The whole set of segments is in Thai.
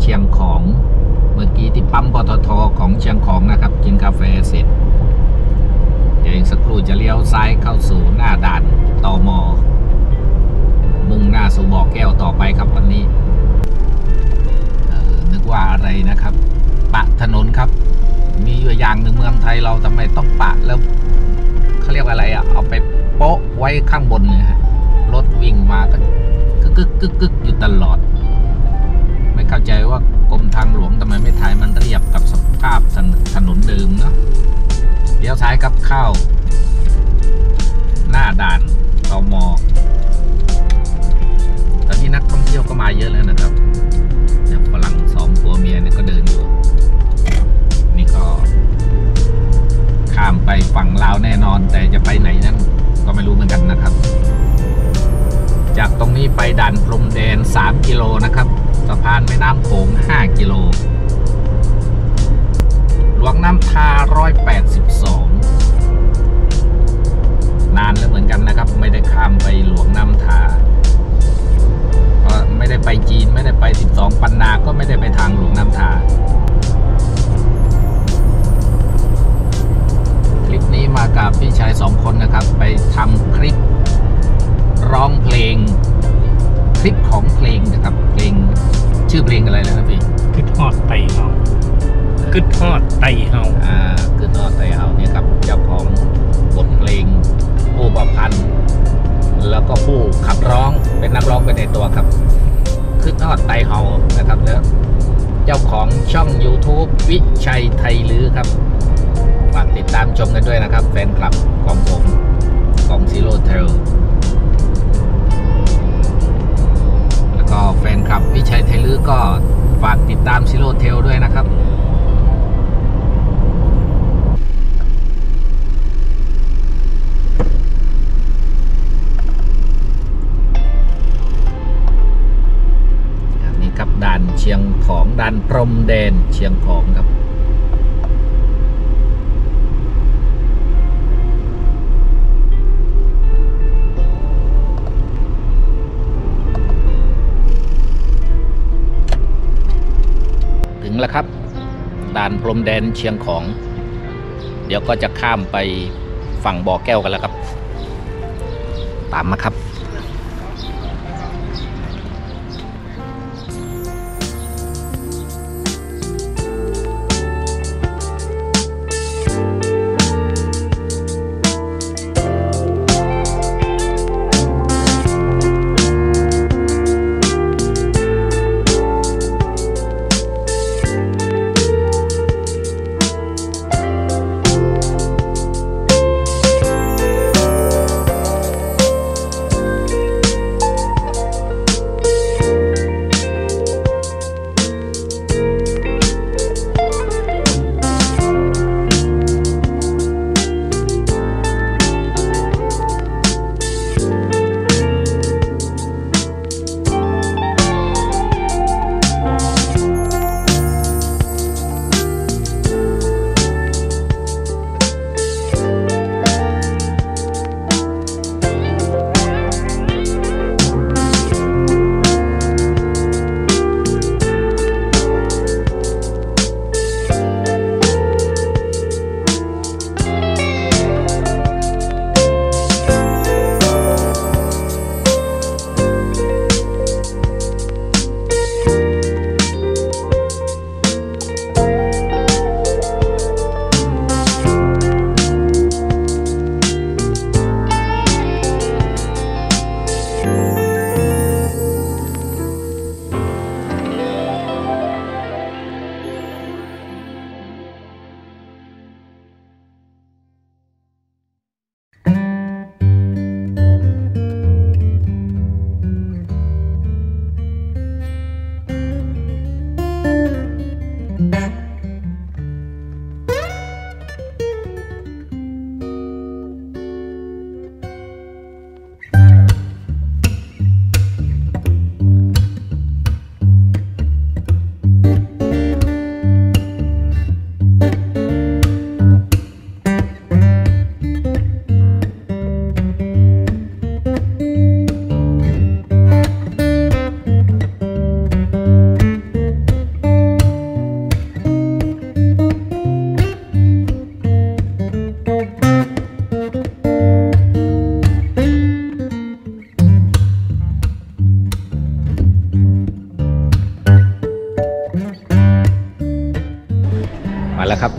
เชียงของ เมื่อกี้ที่ปั๊มปตทของเชียงของนะครับ กินกาแฟเสร็จ เดี๋ยวอีกสักครู่จะเลี้ยวซ้ายเข้าสู่หน้าด่านตอมอมุ่งหน้าสู่บ่อแก้วต่อไปครับวันนี้นึกว่าอะไรนะครับ ปะถนนครับ มีอยู่อย่างหนึ่งเมืองไทยเราทำไมต้องปะแล้วเขาเรียกว่าอะไรอะเอาไปโป๊ะไว้ข้างบนเนี่ยฮะรถวิ่งมาก็กึกกึกกึกกึกอยู่ตลอด ใจว่ากรมทางหลวงทำไมไม่ถ่ายมันเรียบกับสภาพถนนเดิมเนาะเลี้ยวซ้ายครับเข้า หน้าด่านตมตอนนี้นักท่องเที่ยวก็มาเยอะแล้วนะครับเนี่ยฝรั่งสองผัวเมียเนี่ยก็เดินอยู่ นี่ก็ ข้ามไปฝั่งลาวแน่นอน แต่จะไปไหนนั้นก็ไม่รู้เหมือนกันนะครับ จากตรงนี้ไปด่านพรมแดน 3 กิโลนะครับะพานแม่น้ำโขง 5 กิโล หลวงน้ำทา 182 นานแล้วเหมือนกันนะครับ ไม่ได้ข้ามไปหลวงน้ำทาเพราะไม่ได้ไปจีนไม่ได้ไป 12 ปันนา ก็ไม่ได้ไปทางหลวงน้ำทา คลิปนี้มากับพี่ชายสองคนนะครับ ไปทำคลิปร้องเพลงคลิปของเพลงนะครับเพล ชื่อเพลงอะไรนะครับพี่กึดฮอดไตเฮากึดฮอดไตเฮาอ่าคือตอนไตเฮาเนี่ยครับเจ้าของบทเพลงผู้ประพันธ์แล้วก็ผู้ขับร้องเป็นนักร้องไปในตัวครับ คือทอดไตเฮานะครับแล้วเจ้าของช่อง YouTube วิชัยไทยลือครับฝากติดตามชมกันด้วยนะครับ แฟนคลับของผมของซีโร่เทล ก็แฟนคลับวิชัยไทยลือก็ฝากติดตามซิโร่เทลด้วยนะครับอันนี้ครับด่านเชียงของด่านพรมแดนเชียงของครับ แล้วครับ ด่านพรมแดนเชียงของ เดี๋ยวก็จะข้ามไปฝั่งบ่อแก้วกันแล้วครับ ตามมาครับ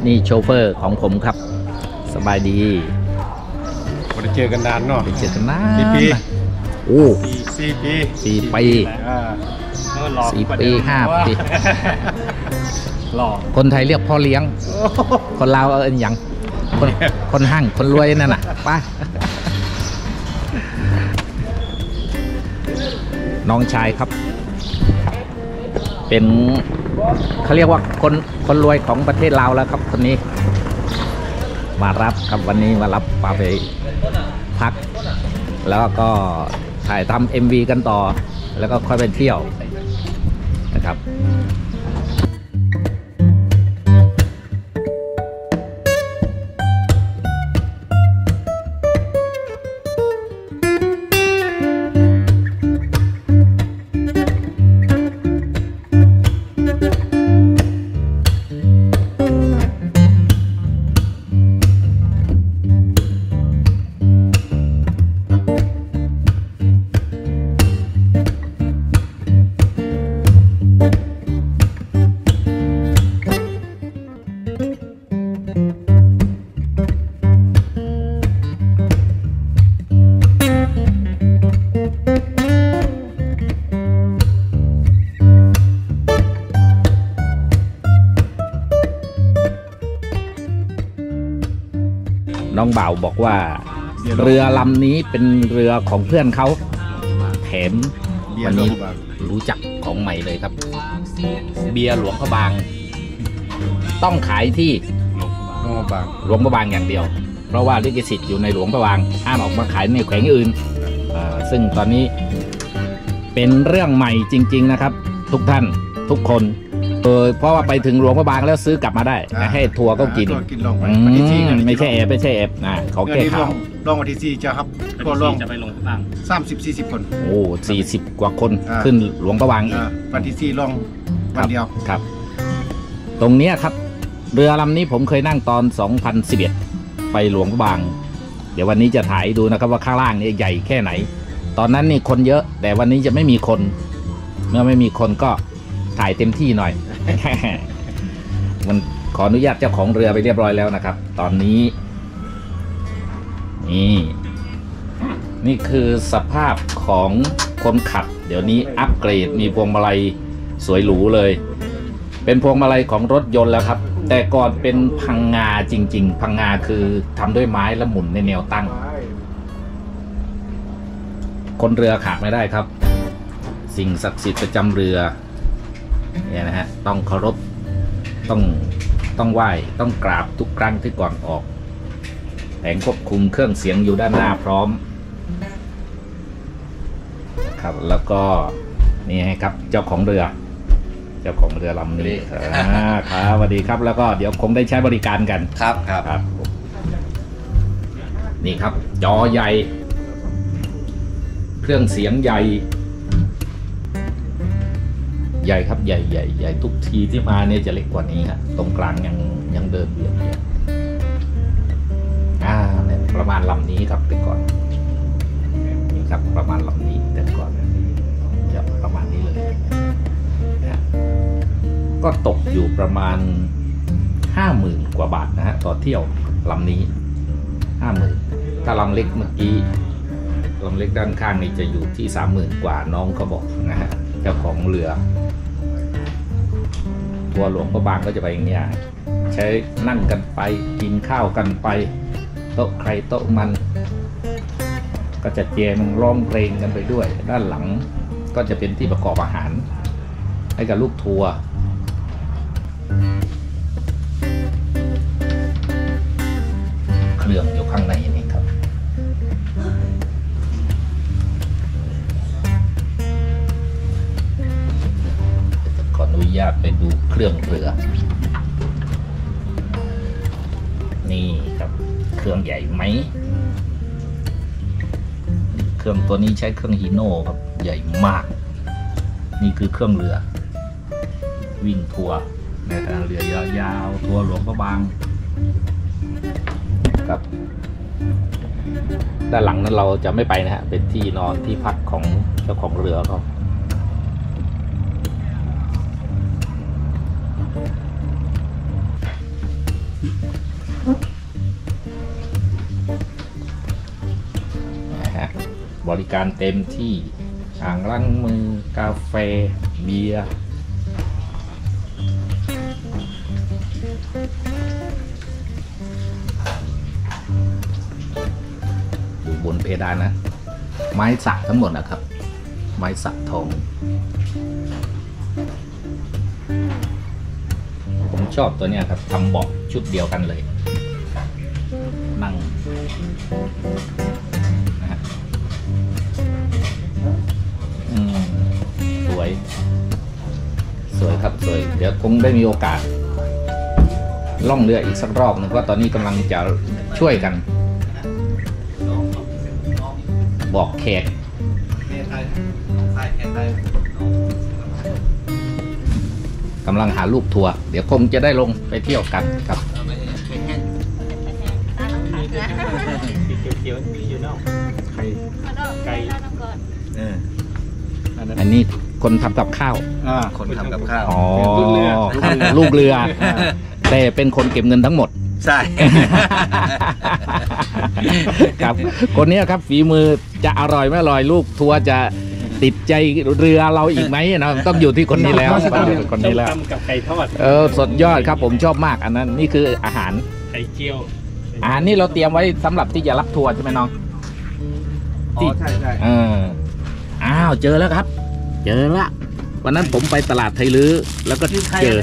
นี่โชเฟอร์ของผมครับ สบายดีบ่ได้เจอกันนานเนาะไปเจอกันนะกี่ปีโอ้ สี่ปีสี่ปีอ่าเมื่อรอสี่กว่าปีเดิมห้าปี หลอกคนไทยเรียกพ่อเลี้ยง คนลาวเอออนหยังคนคนห้างคนรวยนั่นน่ะไป้าน้องชายครับ เป็น เขาเรียกว่าคนคนรวยของประเทศลาวแล้วครับคนนี้ มารับครับวันนี้มารับปาไปพัก แล้วก็ถ่ายทำเอ็มวีกันต่อ แล้วก็ค่อยไปเที่ยว บ่าวบอกว่า เรือลำนี้เป็นเรือของเพื่อนเขาแถมวันนี้รู้จักของใหม่เลยครับ เบียร์หลวงพระบาง ต้องขายที่ลงมาบางหลวงพระบางอย่างเดียว เพราะว่าลิขสิทธิ์อยู่ในหลวงพระบางห้ามออกมาขายในแขวงอื่นซึ่งตอนนี้เป็นเรื่องใหม่จริง ๆนะครับ ทุกท่านทุกคน เออเพราะว่าไปถึงหลวงพระบางแล้วซื้อกลับมาได้แต่ให้ทัวร์ก็กินทัวร์กินลงไปอืวันที่สี่มไม่ใช่แอบไม่ใช่แอบนะเขาเดือนแก้นี้ลข่าวงลงวันที่สี่จ้ะครับเป็นก็ลงที่จะไปลงบ้างสามสิบสี่สิบคน โอ้สี่สิบกว่าคนอ่า ขึ้นหลวงพระบางอีก อ่าวันที่สี่ลงวันเดียว ครับ ตรงเนี้ยครับ เรือลำนี้ผมเคยนั่งตอน 2011 ไปหลวงพระบาง เดี๋ยววันนี้จะถ่ายให้ดูนะครับว่าข้างล่างนี่ใหญ่แค่ไหน ตอนนั้นนี่คนเยอะ แต่วันนี้จะไม่มีคน เมื่อไม่มีคนก็ถ่ายเต็มที่หน่อย มันขออนุญาตเจ้าของเรือไปเรียบร้อยแล้วนะครับ ตอนนี้ นี่ นี่คือสภาพของคนขับ เดี๋ยวนี้อัปเกรดมีพวงมาลัยสวยหรูเลย เป็นพวงมาลัยของรถยนต์แล้วครับ แต่ก่อนเป็นพังงาจริง ๆ พังงาคือทำด้วยไม้และหมุนในแนวตั้ง คนเรือขาดไม่ได้ครับ สิ่งศักดิ์สิทธิ์ประจำเรือ เนี่ยนะฮะต้องเคารพต้องต้องไหว้ต้องกราบทุกครั้งที่ก่อนออกแผงควบคุมเครื่องเสียงอยู่ด้านหน้าพร้อมครับแล้วก็นี่ให้ครับเจ้าของเรือ เจ้าของเรือลำนี้อ่าครับสวัสดีครับ แล้วก็เดี๋ยวคงได้ใช้บริการกันครับครับครับ นี่ครับ จอใหญ่ เครื่องเสียงใหญ่ใหญ่ครับใหญ่ใหญ่ใหญ่ทุกทีที่มาเนี่ยจะเล็กกว่านี้ครับตรงกลางยังยังเดินเบียดอยู่อ่าประมาณลำนี้ครับแต่ก่อนนี่ครับประมาณลำนี้แต่ก่อนจะประมาณนี้เลยนะก็ตกอยู่ประมาณห้าหมื่นกว่าบาทนะฮะต่อเที่ยวลำนี้ห้าหมื่นถ้าลำเล็กเมื่อกี้ลำเล็กด้านข้างนี่จะอยู่ที่สามหมื่นกว่าน้องเขาบอกนะฮะเจ้าของเรือ ทัวร์หลวงพระบางก็จะไปอย่างเงี้ยใช้นั่งกันไปกินข้าวกันไป โต๊ะใครโต๊ะมัน ก็จะเจมร้องเพลงกันไปด้วย ด้านหลังก็จะเป็นที่ประกอบอาหาร ให้กับลูกทัวร์เครื่องอย ญาตไปดูเครื่องเรือ นี่ครับ เครื่องใหญ่ไหม เครื่องตัวนี้ใช้เครื่องฮีโน่ครับ ใหญ่มาก นี่คือเครื่องเรือ วิ่งทัวร์ในทางเรือยาวๆทัวร์หลวงพระบางครับ ด้านหลังนั้นเราจะไม่ไปนะฮะ เป็นที่นอนที่พักของเจ้าของเรือเขา บริการเต็มที่อ่างล้างมือ กาแฟ เบียร์อยู่บนเพดานนะ ไม้สักทั้งหมดนะครับ ไม้สักทอง ชอบตัวเนี้ยครับทำเบอกชุดเดียวกันเลย นั่งนะฮะอืมสวย สวยครับสวย เดี๋ยวคงได้มีโอกาส ล่องเรืออีกสักรอบหนึงเพราะตอนนี้กำลังจะช่วยกัน บอกแขกกำลังหาลูกทัวร์เดี๋ยวคงจะได้ลงไปเที่ยวกันครับสีเขียวๆอยู่นอกไข่ไก่เอออันนั้นอันนี้คนทำกับข้าวอ่าคนทำกับข้าวอ๋อลูกเรือลูกเรือ แต่เป็นคนเก็บเงินทั้งหมดใช่ครับ คนเนี้ยครับฝีมือจะอร่อยไม่อร่อยลูกทัวร์จะ ติดใจเรือเราอีกไหมนะต้องอยู่ที่คนนี้แล้วต้องอยู่ที่คนต้นี้มแล้วตำกับไก่ทอดเออสดยอดครับผมชอบมากอันนั้นนี่คืออาหารไข่เจียวอาหารนี่เราเตรียมไว้สำหรับที่จะรับทัวร์ใช่ไหมน้องอ๋อใช่ใช่เอออ้าวเจอแล้วครับ เจอละวันนั้นผมไปตลาดไทยลื้อแล้วก็เจอ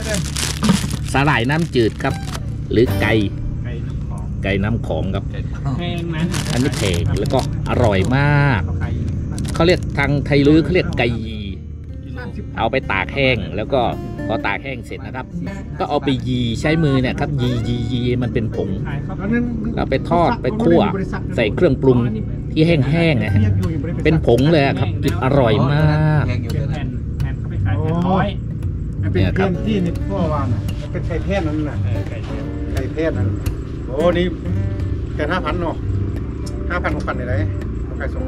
สาหร่ายน้ำจืดครับ หรือไก่ไก่น้ำหอมไก่น้ำของครับแห้งนั้นอันนี้แพงแล้วก็อร่อยมากไข่ เขาเรียกทางไทยลื้อเขาเรียกไก่ยีเอาไปตากแห้งแล้วก็พอตากแห้งเสร็จนะครับ ก็เอาไปยีใช้มือเนี่ยครับยียียีมันเป็นผงเข้าไปแล้วไปทอดไปคั่วใส่เครื่องปรุงที่แห้งๆนะฮะเป็นผงเลยครับกินอร่อยมากเป็นแผ่แผ่นเข้าไปขายแผ่นร้อยมันเป็นเพี้ยนที่นี่พ่อวานอะเป็นไข่เพี้ยนนั่นน่ะเออไก่เจียวไข่เพี้ยนนั่นโอ้นี่แค่ห้าพันเนาะห้าพันหกพันไหนไหนเอาไข่ส่ง